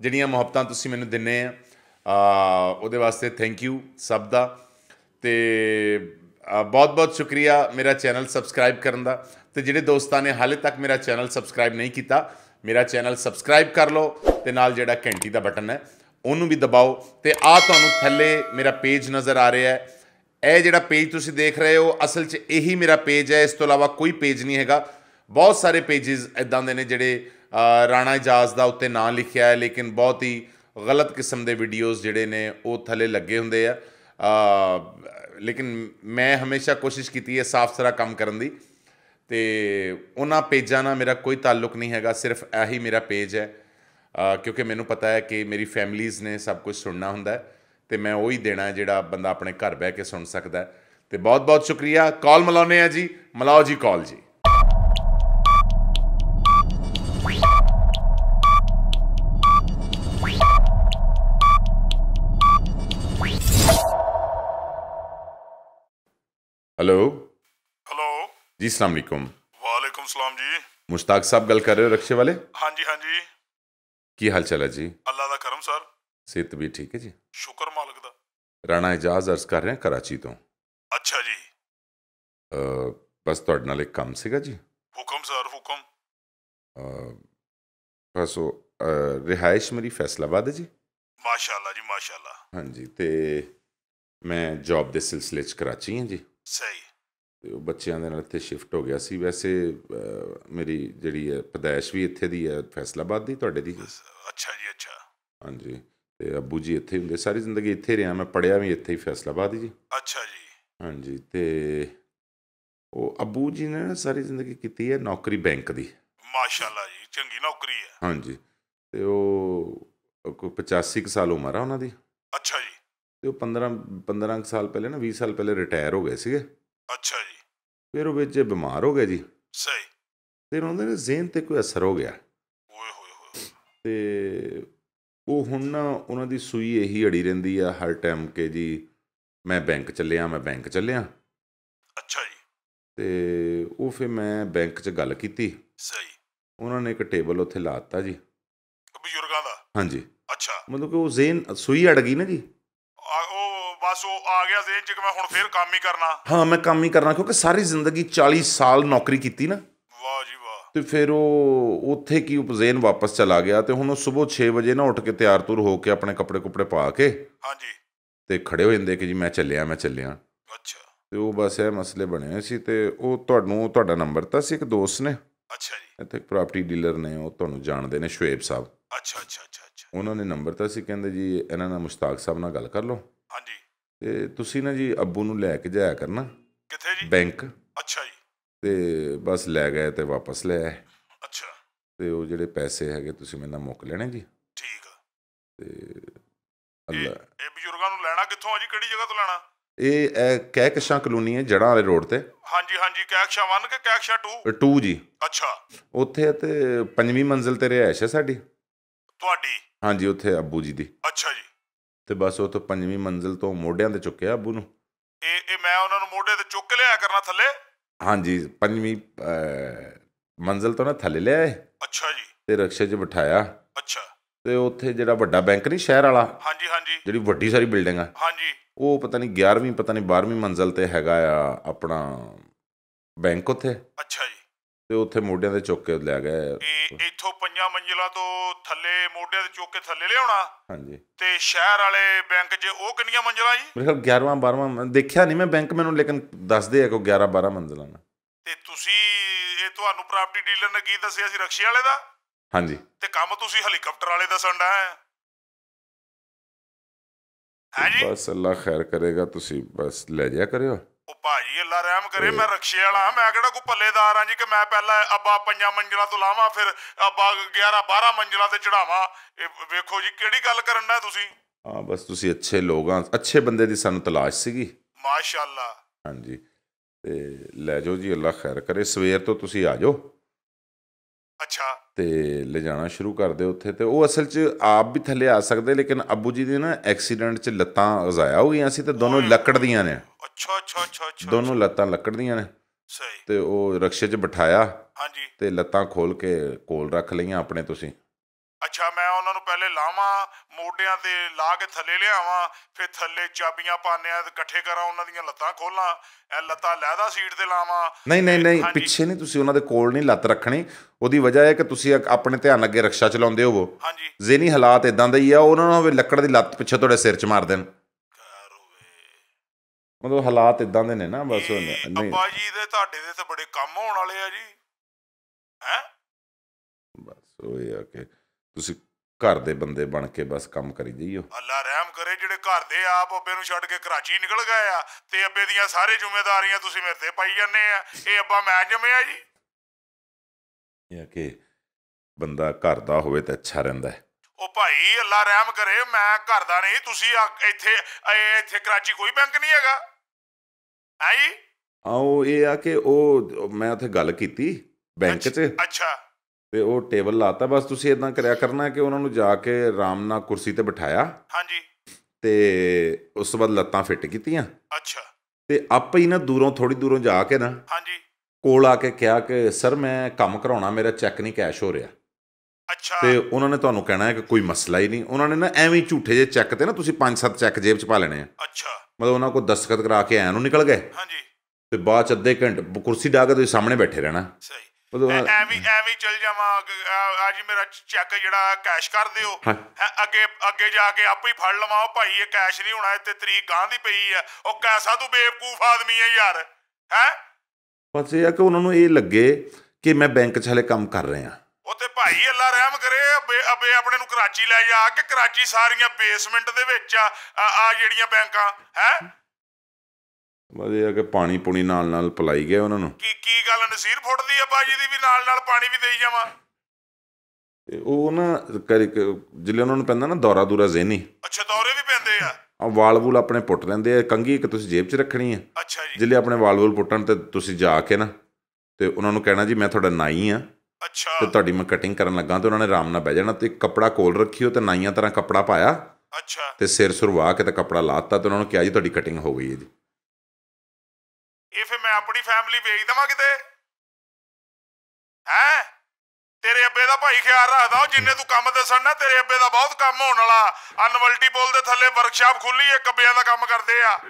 ਜਿਹੜੀਆਂ ਮੁਹੱਬਤਾਂ ਤੁਸੀਂ ਮੈਨੂੰ ਦਿੰਨੇ ਆ ਉਹਦੇ ਵਾਸਤੇ ਥੈਂਕ ਯੂ ਸਭ ਦਾ। ਤੇ ਬਹੁਤ ਬਹੁਤ ਸ਼ੁਕਰੀਆ ਮੇਰਾ ਚੈਨਲ ਸਬਸਕ੍ਰਾਈਬ ਕਰਨ ਦਾ। ਤੇ ਜਿਹੜੇ ਦੋਸਤਾਂ ਨੇ ਹਾਲੇ ਤੱਕ ਮੇਰਾ ਚੈਨਲ ਸਬਸਕ੍ਰਾਈਬ ਨਹੀਂ ਕੀਤਾ, ਮੇਰਾ ਚੈਨਲ ਸਬਸਕ੍ਰਾਈਬ ਕਰ ਲਓ ਤੇ ਨਾਲ ਜਿਹੜਾ ਘੰਟੀ ਦਾ ਬਟਨ ਹੈ, ਉਹਨੂੰ ਵੀ ਦਬਾਓ। ਤੇ ਆ ਤੁਹਾਨੂੰ ਥੱਲੇ ਮੇਰਾ ਪੇਜ ਨਜ਼ਰ ਆ ਰਿਹਾ ਹੈ। ਇਹ ਜਿਹੜਾ ਪੇਜ ਤੁਸੀਂ ਦੇਖ ਰਹੇ ਹੋ, ਅਸਲ 'ਚ ਇਹੀ ਮੇਰਾ ਪੇਜ ਹੈ। ਇਸ ਤੋਂ ਇਲਾਵਾ ਕੋਈ ਪੇਜ ਨਹੀਂ ਹੈਗਾ। ਬਹੁਤ ਸਾਰੇ ਪੇजेस ਇਦਾਂ ਦੇ ਨੇ ਜਿਹੜੇ ਰਾਣਾ ਇਜਾਜ਼ ਦਾ ਉੱਤੇ ਨਾਂ ਲਿਖਿਆ ਹੈ, ਲੇਕਿਨ ਬਹੁਤ ਹੀ ਗਲਤ ਕਿਸਮ ਦੇ ਵੀਡੀਓਜ਼ ਜਿਹੜੇ ਨੇ ਉਹ ਥੱਲੇ ਲੱਗੇ ਹੁੰਦੇ ਆ। ਲੇਕਿਨ ਮੈਂ ਹਮੇਸ਼ਾ ਕੋਸ਼ਿਸ਼ ਕੀਤੀ ਹੈ ਸਾਫ਼ ਸੁਥਰਾ ਕੰਮ ਕਰਨ ਦੀ। ਤੇ ਉਹਨਾਂ ਪੇਜਾਂ ਨਾਲ ਮੇਰਾ ਕੋਈ ਤਾਲੁਕ ਨਹੀਂ ਹੈਗਾ, ਸਿਰਫ ਇਹੀ ਮੇਰਾ ਪੇਜ ਹੈ। ਕਿਉਂਕਿ ਮੈਨੂੰ ਪਤਾ ਹੈ ਕਿ ਮੇਰੀ ਫੈਮਲੀਜ਼ ਨੇ ਸਭ ਕੁਝ ਸੁਣਨਾ ਹੁੰਦਾ ਹੈ, ਤੇ ਮੈਂ ਉਹ ਹੀ ਦੇਣਾ ਜਿਹੜਾ ਬੰਦਾ ਆਪਣੇ ਘਰ ਬਹਿ ਕੇ ਸੁਣ ਸਕਦਾ ਹੈ। ਤੇ ਬਹੁਤ ਬਹੁਤ ਸ਼ੁਕਰੀਆ। ਕਾਲ ਮਲਾਉਨੇ ਆ ਜੀ। ਮਲਾਓ ਜੀ ਕਾਲ ਜੀ। ਹੈਲੋ ਹੈਲੋ ਜੀ ਅਸਲਾਮ ਅਲੈਕੁਮ ਵਾਲੇਕੁਮ ਸਲਾਮ ਜੀ ਮੁਸ਼ਤਾਕ ਸਾਹਿਬ ਗੱਲ ਕਰ ਰਹੇ ਹੋ ਰਕਸ਼ੇ ਵਾਲੇ ਹਾਂਜੀ ਹਾਂਜੀ ਕੀ ਹਾਲ ਚਾਲ ਹੈ ਜੀ ਅੱਲਾ ਦਾ ਕਰਮ ਸਰ ਸਿਹਤ ਵੀ ਠੀਕ ਹੈ ਜੀ ਸ਼ੁਕਰ ਮਾਲਕ ਦਾ ਰਾਣਾ ਇਜਾਜ਼ ਅਰਜ਼ ਕਰ ਰਹੇ ਹਾਂ ਕਰਾਚੀ ਤੋਂ ਅੱਛਾ ਜੀ ਅ, ਬਸ ਤੁਹਾਡੇ ਨਾਲ ਇੱਕ ਕੰਮ ਸੀਗਾ ਜੀ ਹੁਕਮ ਸਰ ਹੁਕਮ ਅ, ਬਸ ਉਹ ਰਿਹਾਇਸ਼ ਮੇਰੀ ਫੈਸਲਾਬਾਦ ਹੈ ਜੀ ਮਾਸ਼ਾਅੱਲਾ ਜੀ ਮਾਸ਼ਾਅੱਲਾ ਹਾਂਜੀ ਤੇ ਮੈਂ ਜੌਬ ਦੇ ਸਿਲਸਿਲੇ 'ਚ ਕਰਾਚੀ ਹਾਂ ਜੀ ਸਹੀ। ਤੇ ਉਹ ਬੱਚਿਆਂ ਦੇ ਨਾਲ ਇੱਥੇ ਸ਼ਿਫਟ ਹੋ ਗਿਆ ਸੀ। ਵੈਸੇ ਮੇਰੀ ਜਿਹੜੀ ਹੈ ਪਦਾਇਸ਼ ਵੀ ਇੱਥੇ ਦੀ ਹੈ ਫੈਸਲਾਬਾਦ ਦੀ ਤੁਹਾਡੇ ਦੀ ਅੱਛਾ ਜੀ ਅੱਛਾ। ਹਾਂਜੀ। ਤੇ ਅੱਬੂ ਜੀ ਇੱਥੇ ਹੁੰਦੇ ਸਾਰੀ ਜ਼ਿੰਦਗੀ ਇੱਥੇ ਰਿਹਾ ਮੈਂ ਪੜਿਆ ਵੀ ਇੱਥੇ ਹੀ ਫੈਸਲਾਬਾਦ ਜੀ। ਅੱਛਾ ਜੀ। ਹਾਂਜੀ ਤੇ ਉਹ ਅੱਬੂ ਜੀ ਨੇ ਨਾ ਸਾਰੀ ਜ਼ਿੰਦਗੀ ਕੀਤੀ ਹੈ ਨੌਕਰੀ ਬੈਂਕ ਦੀ। ਮਾਸ਼ਾਅੱਲਾ ਜੀ ਚੰਗੀ ਨੌਕਰੀ ਹੈ। ਹਾਂਜੀ। ਤੇ ਉਹ ਕੋਈ 85 ਕੁ ਸਾਲ ਉਮਰ ਆ ਉਹਨਾਂ ਦੀ। ਅੱਛਾ ਜੀ। ਤੇ ਉਹ 15 15 ਕੁ ਸਾਲ ਪਹਿਲੇ ਨਾ 20 ਸਾਲ ਪਹਿਲੇ ਰਿਟਾਇਰ ਹੋ ਗਏ ਸੀਗੇ। ਅੱਛਾ ਜੀ। ਫਿਰ ਉਹ ਵਿੱਚ ਬਿਮਾਰ ਹੋ ਗਏ ਜੀ। ਸਹੀ। ਫਿਰ ਉਹਨਾਂ ਦੇ ਜ਼ਿਹਨ ਤੇ ਕੋਈ ਅਸਰ ਹੋ ਗਿਆ। ਓਏ ਹੋਏ ਹੋਏ ਤੇ ਉਹ ਹੁਣ ਨਾ ਉਹਨਾਂ ਦੀ ਸੂਈ ਇਹੀ ਅੜੀ ਰਹਿੰਦੀ ਆ ਹਰ ਟਾਈਮ ਕਿ ਜੀ ਮੈਂ ਬੈਂਕ ਚੱਲਿਆ ਮੈਂ ਬੈਂਕ ਚੱਲਿਆ। ਅੱਛਾ ਜੀ। ਤੇ ਉਹ ਫਿਰ ਮੈਂ ਬੈਂਕ 'ਚ ਗੱਲ ਕੀਤੀ। ਸਹੀ। ਉਹਨਾਂ ਨੇ ਇੱਕ ਟੇਬਲ ਉੱਥੇ ਲਾਤਾ ਜੀ। ਬਜ਼ੁਰਗਾਂ ਦਾ? ਹਾਂਜੀ। ਅੱਛਾ। ਮਤਲਬ ਕਿ ਉਹ ਜ਼ਿਹਨ ਸੂਈ ਅੜ ਗਈ ਨਾ ਜੀ। ਬਸ ਉਹ ਆ ਗਿਆ ਜ਼ੇਨ ਚ ਕਿ ਮੈਂ ਹੁਣ ਫੇਰ ਕੰਮ ਹੀ ਕਰਨਾ। ਹਾਂ ਮੈਂ ਕੰਮ ਹੀ ਕਰਨਾ ਕਿਉਂਕਿ ਸਾਰੀ ਜ਼ਿੰਦਗੀ 40 ਸਾਲ ਨੌਕਰੀ ਕੀਤੀ ਨਾ। ਵਾਹ ਜੀ ਵਾਹ। ਤੇ ਫਿਰ ਉਹ ਉੱਥੇ ਕੀ ਉਪਜ਼ੇਨ ਵਾਪਸ ਚਲਾ ਗਿਆ ਤੇ ਹੁਣ ਉਹ ਸਵੇਰ 6 ਵਜੇ ਨਾ ਉੱਠ ਕੇ ਤਿਆਰ ਤੁਰ ਹੋ ਕੇ ਆਪਣੇ ਕੱਪੜੇ ਕੁਪੜੇ ਪਾ ਕੇ ਹਾਂਜੀ। ਤੇ ਖੜੇ ਹੋ ਜਾਂਦੇ ਕਿ ਜੀ ਮੈਂ ਚੱਲਿਆ ਮੈਂ ਚੱਲਿਆ। ਅੱਛਾ। ਤੇ ਉਹ ਬਸ ਇਹ ਮਸਲੇ ਬਣੇ ਹੋਏ ਸੀ ਤੇ ਉਹ ਤੁਹਾਨੂੰ ਤੁਹਾਡਾ ਨੰਬਰ ਤਾਂ ਸੀ ਇੱਕ ਦੋਸਤ ਨੇ? ਅੱਛਾ ਜੀ। ਇੱਥੇ ਇੱਕ ਪ੍ਰਾਪਰਟੀ ਡੀਲਰ ਨੇ ਉਹ ਤੁਹਾਨੂੰ ਜਾਣਦੇ ਨੇ ਸ਼ੁਏਬ ਸਾਹਿਬ। ਅੱਛਾ ਅੱਛਾ ਅੱਛਾ ਅੱਛਾ। ਉਹਨਾਂ ਨੇ ਨੰਬਰ ਤਾਂ ਸੀ ਕਹਿੰਦੇ ਜੀ ਇਹਨਾਂ ਨਾਲ ਮੁਸ਼ਤਾਕ ਸਾਹਿਬ ਨਾਲ ਗੱਲ ਕਰ ਲਓ। ਹਾਂਜੀ। ਤੇ ਤੁਸੀਂ ਨਾ ਜੀ ਅੱਬੂ ਨੂੰ ਲੈ ਕੇ ਜਾਇਆ ਕਰਨਾ। ਕਿੱਥੇ ਜੀ? ਬੈਂਕ। ਅੱਛਾ ਜੀ। ਤੇ ਬਸ ਲੈ ਗਏ ਤੇ ਵਾਪਸ ਲੈ ਆਏ। ਅੱਛਾ। ਤੇ ਉਹ ਜਿਹੜੇ ਪੈਸੇ ਹੈਗੇ ਤੁਸੀਂ ਮੇਰੇ ਨਾਲ ਮੁੱਕ ਲੈਣੇ ਜੀ। ਠੀਕ ਆ। ਤੇ ਅੱਲਾ। ਇਹ ਬਜ਼ੁਰਗਾਂ ਨੂੰ ਲੈਣਾ ਕਿੱਥੋਂ ਆ ਜੀ? ਕਿਹੜੀ ਜਗ੍ਹਾ ਤੋਂ ਲੈਣਾ? ਇਹ ਕਹਿਕਸ਼ਾਂ ਕਲੋਨੀ ਹੈ ਜੜਾਂ ਵਾਲੇ ਰੋਡ ਤੇ। ਹਾਂਜੀ ਹਾਂਜੀ। ਕੈਕਸ਼ਾ 1 ਕਿ ਕੈਕਸ਼ਾ 2 2 ਜੀ। ਅੱਛਾ। ਉੱਥੇ ਤੇ ਪੰਜਵੀਂ ਮੰਜ਼ਿਲ ਤੇ ਰਿਹਾਇਸ਼ ਹੈ ਸਾਡੀ। ਤੁਹਾਡੀ? ਹਾਂਜੀ ਉੱਥੇ ਅੱਬੂ ਜੀ ਦੀ। ਅੱਛਾ ਜੀ। ਤੇ ਬਸ ਉਹ ਤੋਂ ਪੰਜਵੀਂ ਮੰਜ਼ਿਲ ਤੋਂ ਮੋਢਿਆਂ ਤੇ ਚੁੱਕਿਆ ਅੱਬੂ ਨੂੰ। ਇਹ ਇਹ ਮੈਂ ਉਹਨਾਂ ਨੂੰ ਮੋਢੇ ਤੇ ਚੁੱਕ ਲਿਆਇਆ ਕਰਨਾ ਥੱਲੇ? ਹਾਂਜੀ ਪੰਜਵੀਂ ਮੰਜ਼ਿਲ ਤੋਂ ਨਾ ਥੱਲੇ ਲਿਆਏ ਅੱਛਾ ਜੀ। ਤੇ ਰਕਸ਼ੇ 'ਚ ਬਿਠਾਇਆ। ਅੱਛਾ। ਤੇ ਉੱਥੇ ਜਿਹੜਾ ਵੱਡਾ ਬੈਂਕ ਨਹੀਂ ਸ਼ਹਿਰ ਵਾਲਾ? ਹਾਂਜੀ ਹਾਂਜੀ। ਜਿਹੜੀ ਵੱਡੀ ਸਾਰੀ ਬਿਲਡਿੰਗ ਆ। ਹਾਂਜੀ। ਉਹ ਪਤਾ ਨਹੀਂ 11ਵੀਂ ਪਤਾ ਨਹੀਂ 12ਵੀਂ ਮੰਜ਼ਿਲ ਤੇ ਹੈਗਾ ਆ ਆਪਣਾ ਬੈਂਕ ਉੱਥੇ। ਅੱਛਾ ਜੀ। ਤੇ ਉੱਥੇ ਮੋਢਿਆਂ ਤੇ ਚੁੱਕ ਕੇ ਲੈ ਗਏ। ਇਹ ਇੱਥੋਂ ਪੰਜਾਂ ਮੰਜ਼ਿਲਾਂ ਤੋਂ ਥੱਲੇ ਮੋਢਿਆਂ ਤੇ ਚੁੱਕ ਕੇ ਥੱਲੇ ਲਿਆਉਣਾ? ਹਾਂਜੀ। ਤੇ ਸ਼ਹਿਰ ਵਾਲੇ ਬੈਂਕ 'ਚ ਉਹ ਕਿੰਨੀਆਂ ਮੰਜ਼ਿਲਾਂ ਜੀ? ਮੇਰੇ ਖਿਆਲ 11ਵਾਂ 12ਵਾਂ ਮੈਂ ਦੇਖਿਆ ਨਹੀਂ ਮੈਂ ਬੈਂਕ ਮੈਨੂੰ ਲੇਕਿਨ ਦੱਸਦੇ ਆ ਕਿ 11 12 ਮੰਜ਼ਿਲਾਂ ਦਾ ਤੇ ਤੁਸੀਂ ਇਹ ਤੁਹਾਨੂੰ ਪ੍ਰਾਪਰਟੀ ਡੀਲਰ ਨੇ ਕੀ ਦੱਸਿਆ ਸੀ ਰਕਸ਼ੇ ਵਾਲੇ ਦਾ? ਹਾਂਜੀ। ਤੇ ਕੰਮ ਤੁਸੀਂ ਹੈਲੀਕਾਪਟਰ ਵਾਲੇ ਦਾ ਹੈ ਹੈ ਜੀ? ਬਸ ਅੱਲਾ ਖੈਰ ਕਰੇਗਾ ਤੁਸੀਂ ਬਸ ਲੈ ਜਾਇਆ ਕਰਿਓ। ਉਹ ਭਾਜੀ ਅੱਲਾ ਰਹਿਮ ਕਰੇ ਮੈਂ ਰਕਸ਼ੇ ਵਾਲਾ ਮੈਂ ਕਿਹੜਾ ਕੋਈ ਪੱਲੇਦਾਰ ਆ ਜੀ ਕਿ ਮੈਂ ਪਹਿਲਾਂ ਅੱਬਾ ਪੰਜਾਂ ਮੰਜ਼ਲਾਂ ਤੋਂ ਲਾਵਾਂ ਫਿਰ ਅੱਬਾ 11 12 ਮੰਜ਼ਲਾਂ ਤੇ ਚੜਾਵਾਂ। ਇਹ ਵੇਖੋ ਜੀ ਕਿਹੜੀ ਗੱਲ ਕਰਨ ਦਾ ਤੁਸੀਂ? ਹਾਂ ਬਸ ਤੁਸੀਂ ਅੱਛੇ ਲੋਕ ਆ ਅੱਛੇ ਬੰਦੇ ਦੀ ਸਾਨੂੰ ਤਲਾਸ਼ ਸੀਗੀ। ਮਾਸ਼ਾਅੱਲਾ। ਹਾਂਜੀ ਤੇ ਲੈ ਜਾਓ ਜੀ ਅੱਲਾ ਖੈਰ ਕਰੇ ਸਵੇਰ ਤੋਂ ਤੁਸੀਂ ਆ ਜਾਓ। ਅੱਛਾ। ਤੇ ਲੈ ਜਾਣਾ ਸ਼ੁਰੂ ਕਰ ਦਿਓ ਉੱਥੇ ਤੇ ਉਹ ਅਸਲ 'ਚ ਆਪ ਵੀ ਥੱਲੇ ਆ ਸਕਦੇ ਲੇਕਿਨ ਅੱਬੂ ਜੀ ਦੀ ਨਾ ਐਕਸੀਡੈਂਟ 'ਚ ਲੱਤਾਂ ਗਜ਼ਾਇਆ ਹੋ ਗਈਆਂ ਸੀ ਤੇ ਦੋਨੋਂ ਲੱਕੜ ਦੀਆਂ ਨੇ। ਅੱਛਾ ਅੱਛਾ ਅੱਛਾ ਅੱਛਾ। ਦੋਨੋਂ ਲੱਤਾਂ ਲੱਕੜ ਦੀਆਂ ਨੇ। ਸਹੀ। ਤੇ ਉਹ ਰਕਸ਼ੇ 'ਚ ਬਿਠਾਇਆ ਹਾਂਜੀ। ਤੇ ਲੱਤਾਂ ਖੋਲ ਕੇ ਕੋਲ ਰੱਖ ਲਈਆਂ ਆਪਣੇ ਤੁਸੀਂ। ਅੱਛਾ ਮੈਂ ਉਹਨਾਂ ਨੂੰ ਪਹਿਲੇ ਲਾਵਾਂ ਮੋਢਿਆਂ ਤੇ ਲਾ ਕੇ ਥੱਲੇ ਲਿਆਵਾਂ ਫਿਰ ਥੱਲੇ ਚਾਬੀਆਂ ਪਾਣਿਆਂ ਤੇ ਇਕੱਠੇ ਕਰਾਂ ਉਹਨਾਂ ਦੀਆਂ ਲੱਤਾਂ ਖੋਲਾਂ ਇਹ ਲੱਤਾਂ ਲੈਦਾ ਸੀਟ ਤੇ ਲਾਵਾਂ। ਨਹੀਂ ਨਹੀਂ ਨਹੀਂ। ਪਿੱਛੇ ਨਹੀਂ ਤੁਸੀਂ ਉਹਨਾਂ ਦੇ ਕੋਲ ਨਹੀਂ ਲੱਤ ਰੱਖਣੀ। ਉਹਦੀ ਵਜ੍ਹਾ ਹੈ ਕਿ ਤੁਸੀਂ ਆਪਣੇ ਧਿਆਨ ਅੱਗੇ ਰਕਸ਼ਾ ਚਲਾਉਂਦੇ ਹੋਵੋ। ਹਾਂਜੀ। ਜ਼ੇਨੀ ਹਾਲਾਤ ਇਦਾਂ ਦੇ ਹੀ ਆ ਉਹਨਾਂ ਨੂੰ ਹੋਵੇ ਲੱਕੜ ਦੀ ਲੱਤ ਪਿੱਛੇ ਤੁਹਾਡੇ ਸਿਰ 'ਚ ਮਾਰ ਦੇਣ। ਮਤਲਬ ਹਾਲਾਤ ਇਦਾਂ ਦੇ ਨੇ ਨਾ ਬਸ ਨਹੀਂ। ਅੱਬਾ ਜੀ ਦੇ ਤੁਹਾਡੇ ਦੇ ਤੇ ਬੜੇ ਕੰਮ ਹੋਣ ਵਾਲੇ ਆ ਜੀ। ਹੈ? ਬਸ ਉਹ ਇਹ ਆ ਕਿ ਤੁਸੀਂ ਘਰ ਦੇ ਬੰਦੇ ਬਣ ਕੇ ਬਸ ਕੰਮ ਕਰੀ ਜਾਈਓ। ਅੱਲਾ ਰਹਿਮ ਕਰੇ ਜਿਹੜੇ ਘਰ ਦੇ ਆਪ ਅੱਬੇ ਨੂੰ ਛੱਡ ਕੇ ਕਰਾਚੀ ਨਿਕਲ ਗਏ ਆ ਤੇ ਅੱਬੇ ਦੀਆਂ ਸਾਰੇ ਜ਼ਿੰਮੇਵਾਰੀਆਂ ਤੁਸੀਂ ਮੇਰੇ ਤੇ ਪਾਈ ਜਾਂਦੇ ਆ। ਇਹ ਅੱਬਾ ਮੈਂ ਜੰਮਿਆ ਜੀ। ਇਹ ਕਿ ਬੰਦਾ ਘਰ ਦਾ ਹੋਵੇ ਤਾਂ ਅੱਛਾ ਰਹਿੰਦਾ ਹੈ। ਉਹ ਭਾਈ ਅੱਲਾ ਰਹਿਮ ਕਰੇ ਮੈਂ ਘਰ ਦਾ ਨਹੀਂ ਤੁਸੀਂ ਇੱਥੇ ਇੱਥੇ ਕਰਾਚੀ ਕੋਈ ਬੈਂਕ ਨਹੀਂ ਹੈਗਾ। ਹੈ ਜੀ? ਆਓ ਇਹ ਆ ਕਿ ਉਹ ਮੈਂ ਉੱਥੇ ਗੱਲ ਕੀਤੀ ਬੈਂਕ 'ਚ। ਅੱਛਾ। ਤੇ ਉਹ ਟੇਬਲ ਲਾਤਾ। ਬਸ ਤੁਸੀਂ ਇਦਾਂ ਕਰਿਆ ਕਰਨਾ ਕਿ ਉਹਨਾਂ ਨੂੰ ਜਾ ਕੇ ਆਰਾਮ ਨਾਲ ਕੁਰਸੀ ਤੇ ਬਿਠਾਇਆ। ਹਾਂਜੀ। ਤੇ ਉਸ ਤੋਂ ਬਾਅਦ ਲੱਤਾਂ ਫਿੱਟ ਕੀਤੀਆਂ। ਅੱਛਾ। ਤੇ ਆਪੇ ਹੀ ਨਾ ਦੂਰੋਂ ਥੋੜੀ ਦੂਰੋਂ ਜਾ ਕੇ ਨਾ ਹਾਂਜੀ। ਕੋਲ ਆ ਕੇ ਕਿਹਾ ਕਿ ਸਰ ਮੈਂ ਕੰਮ ਕਰਾਉਣਾ ਮੇਰਾ ਚੈੱਕ ਨਹੀਂ ਕੈਸ਼ ਹੋ ਰਿਹਾ। ਅੱਛਾ। ਤੇ ਉਹਨਾਂ ਨੇ ਤੁਹਾਨੂੰ ਕਹਿਣਾ ਹੈ ਕਿ ਕੋਈ ਮਸਲਾ ਹੀ ਨਹੀਂ। ਉਹਨਾਂ ਨੇ ਨਾ ਐਵੇਂ ਝੂਠੇ ਜਿਹੇ ਚੈੱਕ ਤੇ ਨਾ ਤੁਸੀਂ ਪੰਜ ਸੱਤ ਚੈੱਕ ਜੇਬ 'ਚ ਪਾ ਲੈਣੇ ਆ। ਅੱਛਾ। ਮਤਲਬ ਉਹਨਾਂ ਕੋਲ ਦਸਤਖਤ ਕਰਾ ਕੇ ਐਂ ਨੂੰ ਨਿਕਲ ਗਏ। ਹਾਂਜੀ। ਤੇ ਬਾਅਦ ਚ ਅੱਧੇ ਘੰਟੇ ਕੁਰਸੀ ਢਾ ਕੇ ਤੁਸੀਂ ਸਾਹਮਣੇ ਬੈਠੇ ਰਹਿਣਾ। ਸਹੀ। ਉਹਨਾਂ- ਐਵੇਂ ਐਵੇਂ ਚੱਲ ਜਾਵਾਂ। ਅੱਜ ਮੇਰਾ ਚੈੱਕ ਜਿਹੜਾ ਕੈਸ਼ ਕਰ ਦਿਓ। ਅੱਗੇ ਅੱਗੇ ਜਾ ਕੇ ਆਪੇ ਹੀ ਫੜ ਲਵਾਂ। ਭਾਈ ਇਹ ਕੈਸ਼ ਨਹੀਂ ਹੋਣਾ ਇੱਥੇ ਤਰੀਕ ਗਾਂ ਦੀ ਪਈ ਆ। ਉਹ ਕੈਸਾ ਤੂੰ ਬੇਵਕੂਫ ਆਦਮੀ ਹੈ ਯਾਰ। ਹੈ? ਬਸ ਇਹ ਆ ਕਿ ਉਹਨਾਂ ਨੂੰ ਇਹ ਲੱਗੇ ਕਿ ਮੈਂ ਬੈਂਕ 'ਚ ਹਲੇ ਕੰਮ ਕਰ ਰਿਹਾ। ਉਹ ਤੇ ਭਾਈ ਅੱਲਾ ਰਹਿਮ ਕਰੇ ਅੱਬੇ ਅੱਬੇ ਆਪਣੇ ਨੂੰ ਕਰਾਚੀ ਲੈ ਜਾ ਕੇ ਕਰਾਚੀ ਸਾਰੀਆਂ ਬੇਸਮੈਂਟ ਦੇ ਵਿੱਚ ਆ- ਆ ਜਿਹੜੀਆਂ ਬੈਂਕਾਂ ਹੈ? ਬਸ ਇਹ ਆ ਕਿ ਪਾਣੀ ਪੁਣੀ ਨਾਲ ਨਾਲ ਪਿਲਾਈ ਗਏ ਉਹਨਾਂ ਨੂੰ। ਕੀ ਕੀ ਗੱਲ ਨਸੀਰ ਫੁੱਟਦੀ ਆ ਬਾਜੀ ਦੀ ਵੀ ਨਾਲ ਨਾਲ ਪਾਣੀ ਵੀ ਦੇਈ ਜਾਵਾਂ? ਤੇ ਉਹ ਨਾ ਕਰੀ ਜਿਲੇ ਉਹਨਾਂ ਨੂੰ ਪੈਂਦਾ ਨਾ ਦੌਰਾ ਦੂਰਾ ਜ਼ਹਿਨੀ। ਅੱਛਾ ਦੌਰੇ ਵੀ ਪੈਂਦੇ ਆ? ਆ ਵਾਲ ਵੂਲ ਆਪਣੇ ਪੁੱਟ ਲੈਂਦੇ ਆ ਕੰਗੀ ਇੱਕ ਤੁਸੀਂ ਜੇਬ 'ਚ ਰੱਖਣੀ ਹੈ ਅੱਛਾ ਜੀ। ਜਿਲੇ ਆਪਣੇ ਵਾਲ ਵੂਲ ਪੁੱਟਣ ਤੇ ਤੁਸੀਂ ਜਾ ਕੇ ਨਾ ਤੇ ਉਹਨਾਂ ਨੂੰ ਕਹਿਣਾ ਜੀ ਮੈਂ ਤੁਹਾਡਾ ਨਾਈ ਆ। ਅੱਛਾ। ਤੇ ਤੁਹਾਡੀ ਮੈਂ ਕਟਿੰਗ ਕਰਨ ਲੱਗਾ ਤੇ ਉਹਨਾਂ ਨੇ ਆਰਾਮ ਨਾਲ ਬਹਿ ਜਾਣਾ ਤੇ ਕੱਪੜਾ ਕੋਲ ਰੱਖਿਓ ਤੇ ਨਾਈਆਂ ਤਰ੍ਹਾਂ ਕੱਪੜਾ ਪਾਇਆ। ਅੱਛਾ। ਤੇ ਸਿਰ ਸੁਰਵਾ ਕੇ ਤੇ ਕੱਪੜਾ ਲਾਤਾ ਤੇ ਉਹਨਾਂ ਨੂੰ ਕਿਹਾ ਜੀ ਤੁਹਾਡੀ ਕਟਿੰਗ ਹੋ ਗਈ ਹੈ ਜੀ। ਇਹ ਫਿਰ ਮੈਂ ਆਪਣੀ ਫੈਮਿਲੀ ਵੇਚ ਦੇਵਾਂ ਕਿਤੇ? ਹੈ? ਤੇਰੇ ਅੱਬੇ ਦਾ ਭਾਈ ਖਿਆਲ ਰੱਖਦਾ ਉਹ ਜਿੰਨੇ ਤੂੰ ਕੰਮ ਦੱਸਣ ਨਾ, ਤੇਰੇ ਅੱਬੇ ਦਾ ਬਹੁਤ ਕੰਮ ਹੋਣ ਵਾਲਾ। ਅਨਵਲਟੀ ਪੁੱਲ ਦੇ ਥੱਲੇ ਵਰਕਸ਼ਾਪ ਖੁੱਲੀ ਹੈ ਕੱਬਿਆਂ ਦਾ ਕੰਮ ਕਰਦੇ ਆ।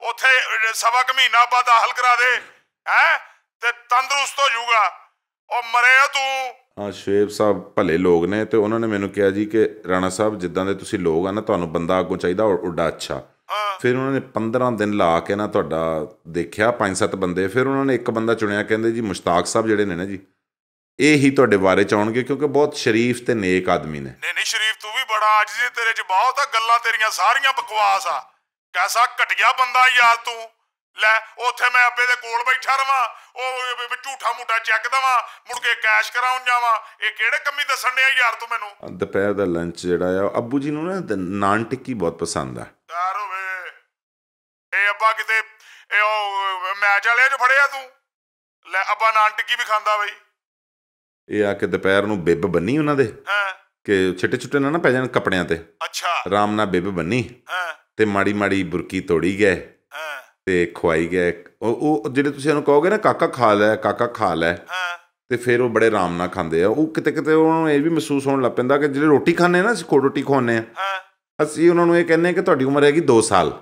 ਉੱਥੇ ਸਵਾ ਕੁ ਮਹੀਨਾ ਬਾਅਦ ਦਾਖਲ ਕਰਾ ਦੇ। ਹੈ? ਤੇ ਤੰਦਰੁਸਤ ਹੋ ਜਾਊਗਾ। ਉਹ ਮਰੇ ਤੂੰ। ਹਾਂ ਸ਼ੁਏਬ ਸਾਹਿਬ, ਭਲੇ ਲੋਕ ਨੇ ਤੇ ਉਹਨਾਂ ਨੇ ਮੈਨੂੰ ਕਿਹਾ ਜੀ ਕਿ ਰਾਣਾ ਸਾਹਿਬ, ਜਿੱਦਾਂ ਦੇ ਤੁਸੀਂ ਲੋਕ ਆ ਨਾ, ਤੁਹਾਨੂੰ ਬੰਦਾ ਅੱਗੋਂ ਚਾਹੀਦਾ, ਉਹ ਉੱਡਾ ਅੱਛਾ। ਫਿਰ ਉਹਨਾਂ ਨੇ 15 ਦਿਨ ਲਾ ਕੇ ਨਾ ਤੁਹਾਡਾ ਦੇਖਿਆ ਪੰਜ ਸੱਤ ਬੰਦੇ ਫਿਰ ਉਹਨਾਂ ਨੇ ਇੱਕ ਬੰਦਾ ਚੁਣਿਆ ਕਹਿੰਦੇ ਜੀ ਮੁਸ਼ਤਾਕ ਸਾਹਿਬ ਜਿਹੜੇ ਨੇ ਨਾ ਜੀ ਇਹ ਹੀ ਤੁਹਾਡੇ ਬਾਰੇ ਚ ਆਉਣਗੇ ਕਿਉਂਕਿ ਬਹੁਤ ਸ਼ਰੀਫ ਤੇ ਨੇਕ ਆਦਮੀ ਨੇ। ਨਹੀਂ ਨਹੀਂ ਸ਼ਰੀਫ ਤੂੰ ਵੀ ਬੜਾ ਅੱਜ ਜੀ ਤੇਰੇ 'ਚ ਬਹੁਤ ਆ ਗੱਲਾਂ ਤੇਰੀਆਂ ਸਾਰੀਆਂ ਬਕਵਾਸ ਆ। ਕੈਸਾ ਘਟਿਆ ਬੰਦਾ ਯਾਰ ਤੂੰ? ਲੈ ਉੱਥੇ ਮੈਂ ਅੱਬੇ ਦੇ ਕੋਲ ਬੈਠਾ ਰਵਾਂ ਉਹ ਝੂਠਾ ਮੂਠਾ ਚੈੱਕ ਦਵਾਂ ਮੁੜ ਕੇ ਕੈਸ਼ ਕਰਾਉਣ ਜਾਵਾਂ। ਇਹ ਕਿਹੜੇ ਕੰਮੀ ਦੱਸਣ ਡਿਆ ਯਾਰ ਤੂੰ ਮੈਨੂੰ? ਦੁਪਹਿਰ ਦਾ ਲੰਚ ਜਿਹੜਾ ਆ ਅੱਬੂ ਜੀ ਨੂੰ ਨਾ ਨਾਨ ਟਿੱਕੀ ਬਹੁਤ ਪਸੰਦ ਆ। ਇਹ ਅੱਬਾ ਕਿਤੇ ਇਹ ਉਹ ਮੈਚ ਵਾਲਿਆਂ 'ਚ ਫੜਿਆ ਤੂੰ? ਲੈ ਅੱਬਾ ਨਾਨ ਟਿੱਕੀ ਵੀ ਖਾਂਦਾ ਬਈ। ਇਹ ਆ ਕਿ ਦੁਪਹਿਰ ਨੂੰ ਬਿੱਬ ਬੰਨੀ ਉਹਨਾਂ ਦੇ ਹਾਂ? ਕਿ ਛਿੱਟੇ ਛੁੱਟੇ ਨਾ ਨਾ ਪੈ ਜਾਣ ਕੱਪੜਿਆਂ ਤੇ। ਅੱਛਾ। ਆਰਾਮ ਨਾਲ ਬਿੱਬ ਬੰਨੀ ਹਾਂ? ਤੇ ਮਾੜੀ ਮਾੜੀ ਬੁਰਕੀ ਤੋੜੀ ਗਏ ਹਾਂ? ਤੇ ਖਵਾਈ ਗਏ। ਉਹ ਉਹ ਜਿਹੜੇ ਤੁਸੀਂ ਉਹਨੂੰ ਕਹੋਗੇ ਨਾ ਕਾਕਾ ਖਾ ਲੈ ਕਾਕਾ ਖਾ ਲੈ ਹਾਂ? ਤੇ ਫਿਰ ਉਹ ਬੜੇ ਆਰਾਮ ਨਾਲ ਖਾਂਦੇ ਆ। ਉਹ ਕਿਤੇ ਕਿਤੇ ਉਹਨਾਂ ਨੂੰ ਇਹ ਵੀ ਮਹਿਸੂਸ ਹੋਣ ਲੱਗ ਪੈਂਦਾ ਕਿ ਜਿਹੜੇ ਰੋਟੀ ਖਾਂਦੇ ਨਾ ਅਸੀਂ ਖੋ ਰੋਟੀ ਖਵਾਉਂਦੇ ਆ। ਹਾਂ? ਅਸੀਂ ਉਹਨਾਂ ਨੂੰ ਇਹ ਕਹਿੰਦੇ ਕਿ ਤੁਹਾਡੀ ਉਮਰ ਹੈਗੀ 2 ਸਾਲ।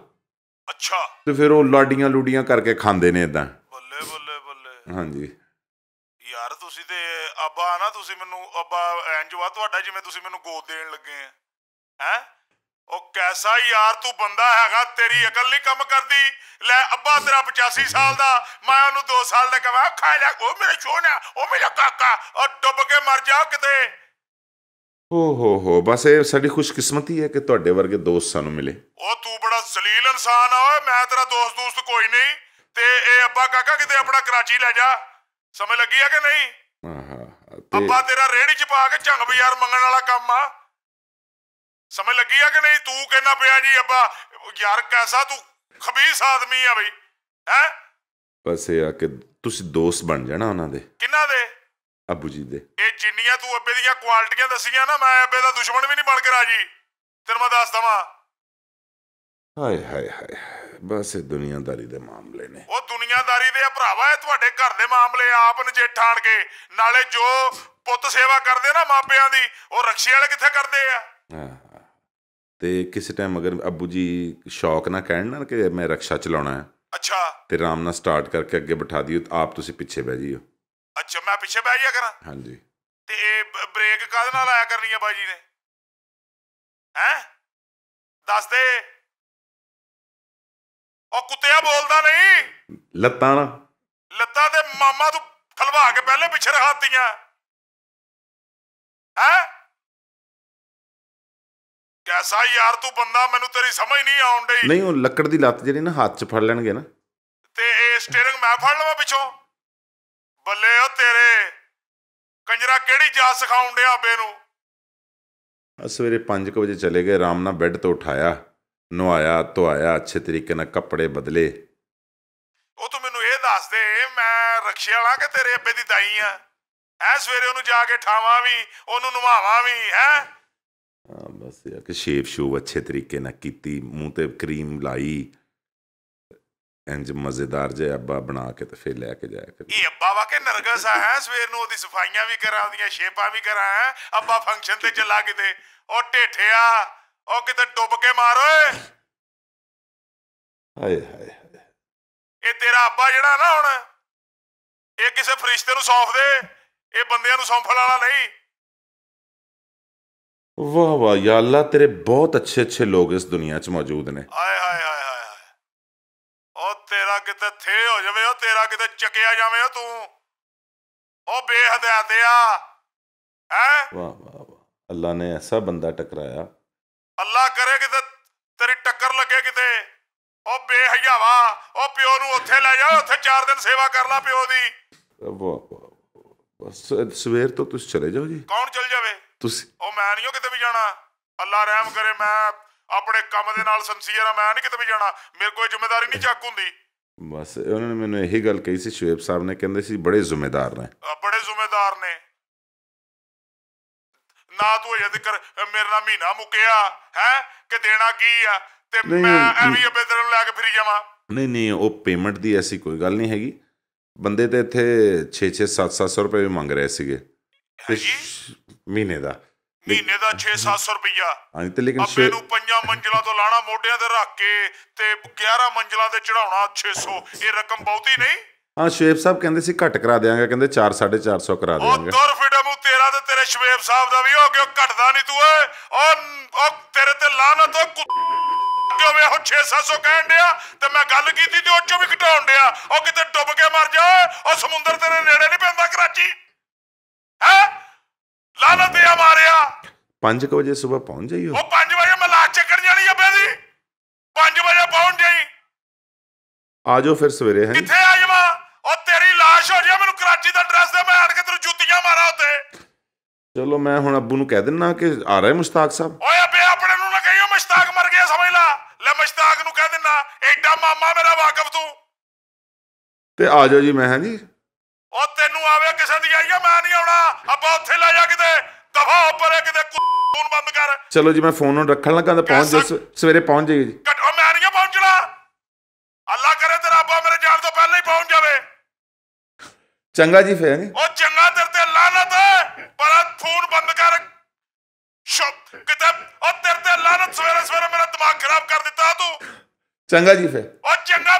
ਅੱਛਾ। ਤੇ ਫਿਰ ਉਹ ਲਾਡੀਆਂ ਲੂਡੀਆਂ ਕਰਕੇ ਖਾਂਦੇ ਨੇ ਇਦਾਂ ਬੱਲੇ ਬੱਲੇ ਬੱਲੇ। ਹਾਂਜੀ। ਯਾਰ ਤੁਸੀਂ ਤੇ ਅੱਬਾ ਨਾ ਤੁਸੀਂ ਮੈਨੂੰ ਅੱਬਾ ਇੰਜ ਵਾ ਤੁਹਾਡਾ ਜਿਵੇਂ ਤੁਸੀਂ ਮੈਨੂੰ ਗੋਦ ਦੇਣ ਲੱਗੇ ਆ। ਹੈ? ਉਹ ਕੈਸਾ ਯਾਰ ਤੂੰ ਬੰਦਾ ਹੈਗਾ ਤੇਰੀ ਅਕਲ ਨਹੀਂ ਕੰਮ ਕਰਦੀ। ਲੈ ਅੱਬਾ ਤੇਰਾ 85 ਸਾਲ ਦਾ ਮੈਂ ਉਹਨੂੰ 2 ਸਾਲ ਦਾ ਕਹਾਂ ਖਾ ਲੈ ਉਹ ਮੇਰਾ ਛੋਣਾ ਉਹ ਮੇਰਾ ਕਾਕਾ ਉਹ ਡੁੱਬ ਕੇ ਮਰ ਜਾ ਕਿਤੇ। ਹੋ ਹੋ ਹੋ ਬਸ ਇਹ ਸਾਡੀ ਖੁਸ਼ਕਿਸਮਤੀ ਹੈ ਕਿ ਤੁਹਾਡੇ ਵਰਗੇ ਦੋਸਤ ਸਾਨੂੰ ਮਿਲੇ। ਉਹ ਤੂੰ ਬੜਾ ਜ਼ਲੀਲ ਇਨਸਾਨ ਆ ਓਏ ਮੈਂ ਤੇਰਾ ਦੋਸਤ ਦੋਸਤ ਕੋਈ ਨਹੀਂ ਤੇ ਇਹ ਅੱਬਾ ਕਾਕਾ ਕਿਤੇ ਆਪਣਾ ਕਰਾਚੀ ਲੈ ਜਾ। ਸਮਝ ਲੱਗੀ ਆ ਕਿ ਨਹੀਂ? ਆਹਾ ਤੇ ਅੱਬਾ ਤੇਰਾ ਰੇੜੀ ਚ ਪਾ ਕੇ ਝੰਗ ਬਾਜ਼ਾਰ ਮੰਗਣ ਵਾਲਾ ਕੰਮ ਆ। ਸਮਝ ਲੱਗੀ ਆ ਕਿ ਨਹੀਂ? ਤੂੰ ਕਹਿਣਾ ਪਿਆ ਜੀ ਅੱਬਾ? ਯਾਰ ਕੈਸਾ ਤੂੰ? ਖਬੀਸ ਆਦਮੀ ਆ ਬਈ ਹੈ? ਬਸ ਇਹ ਆ ਕਿ ਤੁਸੀਂ ਦੋਸਤ ਬਣ ਜਾਣਾ ਉਹਨਾਂ ਦੇ। ਕਿੰਨਾ ਦੇ? ਅੱਬੂ ਜੀ ਦੇ। ਇਹ ਜਿੰਨੀਆਂ ਤੂੰ ਅੱਬੇ ਦੀਆਂ ਕੁਆਲਿਟੀਆਂ ਦੱਸੀਆਂ ਨਾ ਮੈਂ ਅੱਬੇ ਦਾ ਦੁਸ਼ਮਣ ਵੀ ਨਹੀਂ ਬਣ ਕੇ ਰਾਜੀ। ਤੈਨੂੰ ਮੈਂ ਦੱਸ ਦਵਾਂ। ਹਾਏ ਹਾਏ ਹਾਏ ਬਸ ਇਹ ਦੁਨੀਆਦਾਰੀ ਦੇ ਮਾਮਲੇ ਨੇ। ਉਹ ਦੁਨੀਆਦਾਰੀ ਦੇ ਆ ਭਰਾਵਾ ਇਹ ਤੁਹਾਡੇ ਘਰ ਦੇ ਮਾਮਲੇ ਆਪ ਨਜੇਠਾਣ ਕੇ। ਨਾਲੇ ਜੋ ਪੁੱਤ ਸੇਵਾ ਕਰਦੇ ਨਾ ਮਾਪਿਆਂ ਦੀ ਉਹ ਰਕਸ਼ੇ ਵਾਲੇ ਕਿੱਥੇ ਕਰਦੇ ਆ। ਤੇ ਕਿਸੇ ਟਾਈਮ ਅਗਰ ਅੱਬੂ ਜੀ ਸ਼ੌਕ ਨਾ ਕਹਿਣ ਨਾ ਕਿ ਮੈਂ ਰਕਸ਼ਾ ਚਲਾਉਣਾ ਹੈ ਅੱਛਾ। ਤੇ ਆਰਾਮ ਨਾਲ ਸਟਾਰਟ ਕਰਕੇ ਅੱਗੇ ਬਿਠਾ ਦਿਓ ਆਪ ਤੁਸੀਂ ਪਿੱਛੇ ਬਹਿ ਜਾਈਓ ਅੱਛਾ ਮੈਂ ਪਿੱਛੇ ਬਹਿ ਜਾ ਕਰਾਂ। ਹਾਂਜੀ। ਤੇ ਇਹ ਬ੍ਰੇਕ ਕਾਹਦੇ ਨਾਲ ਆਇਆ ਕਰਨੀ ਆ ਬਾਜੀ ਨੇ? ਹੈ? ਦੱਸ ਦੇ। ਉਹ ਕੁੱਤਿਆ ਬੋਲਦਾ ਨਹੀਂ। ਲੱਤਾਂ ਨਾ। ਲੱਤਾਂ ਤੇ ਮਾਮਾ ਤੂੰ ਖਲਵਾ ਕੇ ਪਹਿਲੇ ਪਿੱਛੇ ਰਖਾਤੀਆਂ ਹੈ? ਕੈਸਾ ਯਾਰ ਤੂੰ ਬੰਦਾ ਮੈਨੂੰ ਤੇਰੀ ਸਮਝ ਨਹੀਂ ਆਉਣ ਡਈ। ਨਹੀਂ ਉਹ ਲੱਕੜ ਦੀ ਲੱਤ ਜਿਹੜੀ ਨਾ ਹੱਥ 'ਚ ਫੜ ਲੈਣਗੇ ਨਾ। ਤੇ ਇਹ ਸਟੀਅਰਿੰਗ ਮੈਂ ਫੜ ਲਵਾਂ ਪਿੱਛੋਂ? ਬੱਲੇ ਉਹ ਤੇਰੇ। ਕੰਜਰਾ ਕਿਹੜੀ ਜਾਤ ਸਿਖਾਉਣ ਡਿਆ ਬੇ ਨੂੰ? ਸਵੇਰੇ 5 ਵਜੇ ਚਲੇ ਗਏ ਆਰਾਮ ਨਾਲ ਬੈੱਡ ਤੋਂ ਉਠਾਇਆ ਨਵਾਇਆ ਧੋਇਆ ਅੱਛੇ ਤਰੀਕੇ ਨਾਲ ਕੱਪੜੇ ਬਦਲੇ। ਉਹ ਤੂੰ ਮੈਨੂੰ ਇਹ ਦੱਸ ਦੇ ਮੈਂ ਰਕਸ਼ੇ ਵਾਲਾ ਕਿ ਤੇਰੇ ਅੱਬੇ ਦੀ ਦਾਈ ਆ? ਐ ਸਵੇਰੇ ਉਹਨੂੰ ਜਾ ਕੇ ਠਾਵਾਂ ਵੀ ਉਹਨੂੰ ਨਵਾਵਾਂ ਵੀ ਹੈ? ਹਾਂ ਬਸ ਆ ਕਿ ਸ਼ੇਪ ਸ਼ੂਵ ਅੱਛੇ ਤਰੀਕੇ ਨਾਲ ਕੀਤੀ ਮੂੰਹ ਤੇ ਕਰੀਮ ਲਾਈ। ਇੰਜ ਮਜ਼ੇਦਾਰ ਜਿਹਾ ਅੱਬਾ ਬਣਾ ਕੇ ਤੇ ਫਿਰ ਲੈ ਕੇ ਜਾਇਆ ਕਰ। ਇਹ ਅੱਬਾ ਵਾ ਕੇ ਨਰਗਸ ਆ ਹੈ? ਸਵੇਰ ਨੂੰ ਉਹਦੀ ਸਫਾਈਆਂ ਵੀ ਕਰਾਂ ਉਹਦੀਆਂ ਸ਼ੇਪਾਂ ਵੀ ਕਰਾਂ। ਅੱਬਾ ਫੰਕਸ਼ਨ ਤੇ ਚੱਲਾ ਕਿਤੇ। ਉਹ ਢੇਠਿਆ ਉਹ ਕਿਤੇ ਡੁੱਬ ਕੇ ਮਾਰ ਓਏ! ਹਾਏ ਹਾਏ ਇਹ ਤੇਰਾ ਅੱਬਾ ਜਿਹੜਾ ਨਾ ਹੁਣ ਇਹ ਕਿਸੇ ਫਰਿਸ਼ਤੇ ਨੂੰ ਸੌਂਪ ਦੇ ਇਹ ਬੰਦਿਆਂ ਨੂੰ ਸੌਂਪਣ ਵਾਲਾ ਨਹੀਂ। ਵਾਹ ਵਾਹ ਯਾ ਅੱਲਾ ਤੇਰੇ ਬਹੁਤ ਅੱਛੇ ਅੱਛੇ ਲੋਕ ਇਸ ਦੁਨੀਆ 'ਚ ਮੌਜੂਦ ਨੇ। ਹਾਏ ਹਾਏ ਹਾਏ ਤੇਰਾ ਕਿਤੇ ਥੇ ਹੋ ਜਾਵੇ ਉਹ ਤੇਰਾ ਕਿਤੇ ਚੱਕਿਆ ਜਾਵੇ ਉਹ ਤੂੰ। ਉਹ ਬੇਹਦਿਆਤਿਆ ਹੈ? ਵਾਹ ਵਾਹ ਵਾਹ। ਅੱਲਾ ਨੇ ਐਸਾ ਬੰਦਾ ਟਕਰਾਇਆ। ਅੱਲਾ ਕਰੇ ਕਿਤੇ ਤੇਰੀ ਟੱਕਰ ਲੱਗੇ ਕਿਤੇ। ਉਹ ਬੇਹਯਾਵਾ ਉਹ ਪਿਓ ਨੂੰ ਉੱਥੇ ਲੈ ਜਾ ਉੱਥੇ 4 ਦਿਨ ਸੇਵਾ ਕਰ ਲਾ ਪਿਓ ਦੀ। ਵਾਹ ਵਾਹ। ਬਸ ਸਵੇਰ ਤੋਂ ਤੁਸੀਂ ਚਲੇ ਜਾਓ ਜੀ। ਕੌਣ ਚਲ ਜਾਵੇ? ਤੁਸੀਂ ਉਹ ਮੈਂ ਨਹੀਂ ਕਿਤੇ ਵੀ ਜਾਣਾ। ਅੱਲਾ ਰਹਿਮ ਕਰੇ ਮੈਂ ਆਪਣੇ ਕੰਮ ਦੇ ਨਾਲ ਸੰਸੀਅਰ ਆ ਮੈਂ ਨਹੀਂ ਕਿਤੇ ਵੀ ਜਾਣਾ। ਮੇਰੇ ਕੋਈ ਜ਼ਿੰਮੇਵਾਰੀ ਨਹੀਂ ਚੱਕ ਹੁੰਦੀ। ਬਸ ਉਹਨਾਂ ਨੇ ਮੈਨੂੰ ਇਹੀ ਗੱਲ ਕਹੀ ਸੀ ਸ਼ੁਏਬ ਸਾਹਿਬ ਨੇ ਕਹਿੰਦੇ ਸੀ ਬੜੇ ਜ਼ਿੰਮੇਦਾਰ ਨੇ। ਬੜੇ ਜ਼ਿੰਮੇਦਾਰ ਨੇ। ਨਾ ਤੂੰ ਅਜੇ ਤੱਕ ਮੇਰੇ ਨਾਲ ਮਹੀਨਾ ਮੁੱਕਿਆ ਹੈ? ਕਿ ਦੇਣਾ ਕੀ ਆ? ਤੇ ਮੈਂ। ਐਵੇਂ ਅੱਬੇ ਤੇਰੇ ਨੂੰ ਲੈ ਕੇ ਫਿਰੀ ਜਾਵਾਂ। ਨਹੀਂ ਨਹੀਂ ਉਹ ਪੇਮੈਂਟ ਦੀ ਐਸੀ ਕੋਈ ਗੱਲ ਨਹੀਂ ਹੈਗੀ। ਬੰਦੇ ਤੇ ਇੱਥੇ 6-6 7-700 ਰੁਪਏ ਵੀ ਮੰਗ ਰਹੇ ਸੀਗੇ। ਮਹੀਨੇ ਦਾ। ਮਹੀਨੇ ਦਾ 6-700 ਰੁਪਈਆ। ਹਾਂਜੀ ਤੇ ਲੇਕਿਨ ਅੱਬੇ ਨੂੰ ਪੰਜਾਂ ਮੰਜ਼ਲਾਂ ਤੋਂ ਲਾਣਾ ਮੋਢਿਆਂ ਤੇ ਰੱਖ ਕੇ ਤੇ 11 ਮੰਜ਼ਲਾਂ ਤੇ ਚੜਾਉਣਾ 600 ਇਹ ਰਕਮ ਬਹੁਤੀ ਨਹੀਂ? ਹਾਂ ਸ਼ੁਏਬ ਸਾਹਿਬ ਕਹਿੰਦੇ ਸੀ ਘੱਟ ਕਰਾ ਦਿਆਂਗੇ ਕਹਿੰਦੇ 4 450 ਕਰਾ ਉਹ ਦਿਆਂਗੇ। ਤੁਰ ਫਿਟਮੂ ਤੇਰਾ ਤੇ ਤੇਰੇ ਸ਼ਵੇਬ ਸਾਹਿਬ ਦਾ ਵੀ ਹੋ ਗਿਆ ਘਟਦਾ ਨਹੀਂ ਤੂੰ ਓਏ? ਉਹ ਉਹ ਤੇਰੇ ਤੇ ਲਾਨਤ ਉਹ ਕਿਉਂ ਵੇ ਉਹ 6-700 ਕਹਿਣ ਡਿਆ? ਤੇ ਮੈਂ ਗੱਲ ਕੀਤੀ ਤੇ ਉਹ ਚੋਂ ਵੀ ਘਟਾਉਣ ਡਿਆ। ਉਹ ਕਿਤੇ ਡੁੱਬ ਕੇ ਮਰ ਜਾ ਉਹ ਸਮੁੰਦਰ ਤੇਰੇ ਨੇੜੇ ਨਹੀਂ ਪੈਂਦਾ ਕਰਾਚੀ। ਹੈ? ਲਾਨਤ ਆ ਮਾਰਿਆ। 5 ਵਜੇ ਸਵੇਰ ਪਹੁੰਚ ਜਾਈਓ ਉਹ? 5 ਵਜੇ ਮੈਂ ਲਾਸ਼ ਚੱਕਣ ਜਾਣੀ ਆ ਬੇਦੀ 5 ਵਜੇ ਪਹੁੰਚ ਜਾਈ। ਆ ਜਾਓ ਫਿਰ ਸਵੇਰੇ ਹੈ? ਕਿੱਥੇ ਆ ਜਾਵਾਂ? ਉਹ ਤੇਰੀ ਲਾਸ਼ ਹੋ ਜਾ ਮੈਨੂੰ ਕਰਾਚੀ ਦਾ ਐਡਰੈਸ ਦੇ ਮੈਂ ਆਣ ਕੇ ਤੈਨੂੰ ਜੁੱਤੀਆਂ ਮਾਰਾਂ ਉੱਤੇ। ਚਲੋ ਮੈਂ ਹੁਣ ਅੱਬੂ ਨੂੰ ਕਹਿ ਦਿੰਨਾ ਕਿ ਆ ਰਹੇ ਮੁਸ਼ਤਾਕ ਸਾਹਿਬ। ਓਏ ਅਬੇ ਆਪਣੇ ਨੂੰ ਨਾ ਕਹੀਓ ਮਸ਼ਤਾਕ ਮਰ ਗਿਆ ਸਮਝ ਲਾ। ਲੈ ਮਸ਼ਤਾਕ ਨੂੰ ਕਹਿ ਦਿੰਨਾ ਐਡਾ ਮਾਮਾ ਮੇਰਾ ਵਾਕਫ ਤੂੰ। ਤੇ ਆ ਜਾਓ ਜੀ ਮੈਂ ਹਾਂ ਜੀ? ਉਹ ਤੈਨੂੰ ਆਵੇ ਕਿਸੇ ਦੀ ਆਈਆ ਮੈਂ ਨਹੀਂ ਆਉਣਾ। ਆਪਾਂ ਉੱਥੇ ਲੈ ਜਾ ਕਿਤੇ। ਦਫਾ ਉੱਪਰ ਕਿਤੇ ਖੂਨ ਬੰਦ ਕਰ। ਚਲੋ ਜੀ ਮੈਂ ਫੋਨ ਨੂੰ ਰੱਖਣ ਲੱਗਾ ਤਾਂ ਪਹੁੰਚ ਸ- ਸਵੇਰੇ ਪਹੁੰਚ ਜਾਈਓ ਜੀ। ਘੱਟ- ਉਹ ਮੈਂ ਨਹੀਂ ਪਹੁੰਚਣਾ। ਅੱਲਾ ਕਰੇ ਤੇਰਾ ਅੱਬਾ ਮੇਰੇ ਜਾਣ ਤੋਂ ਪਹਿਲਾਂ ਹੀ ਪਹੁੰਚ ਜਾਵੇ। ਚੰਗਾ ਜੀ ਫਿਰ। ਜੀ ਉਹ ਚੰਗਾ ਤੇਰੇ ਤੇ ਲਾਨਤ ਹੈ ਪਰ ਫੋਨ ਬੰਦ ਕਰ। ਸ਼ੁਭ ਕਿਤੇ ਉਹ ਤੇਰੇ ਤੇ ਲਾਨਤ ਸਵੇਰੇ ਸਵੇਰੇ ਮੇਰਾ ਦਿਮਾਗ ਖਰਾਬ ਕਰ ਦਿੱਤਾ ਤੂੰ। ਚੰਗਾ ਜੀ ਫਿਰ। ਉਹ ਚੰਗਾ